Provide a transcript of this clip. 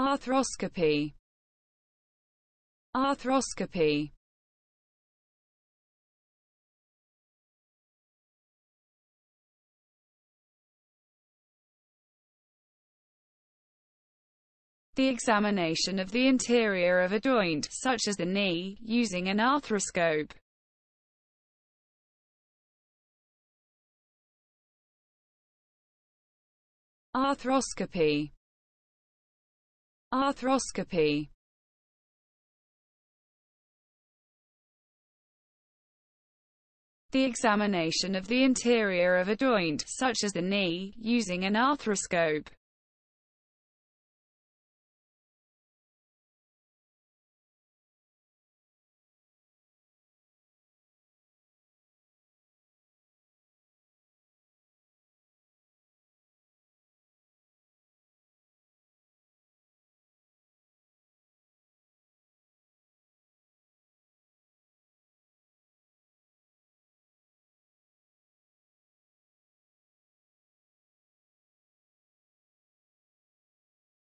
arthroscopy. Arthroscopy. The examination of the interior of a joint, such as the knee, using an arthroscope. arthroscopy arthroscopy the examination of the interior of a joint, such as the knee, using an arthroscope.